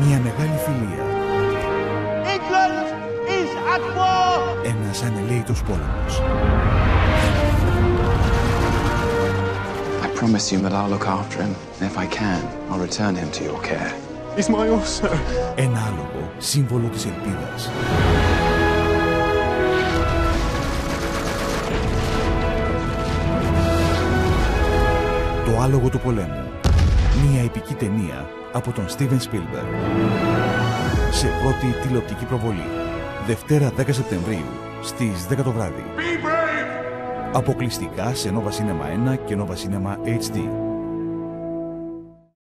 Μια μεγάλη φιλία. England is at war! Ένας ανελαίητος πόλεμος. I promise you that I'll look after him. And if I can, I'll return him to your care. He's my also. Ένα άλογο, σύμβολο της ελπίδας. Το άλογο του πολέμου. Μια επική ταινία από τον Steven Spielberg. Σε πρώτη τηλεοπτική προβολή. Δευτέρα 10 Σεπτεμβρίου στις 10 το βράδυ. Αποκλειστικά σε Nova Cinema 1 και Nova Cinema HD.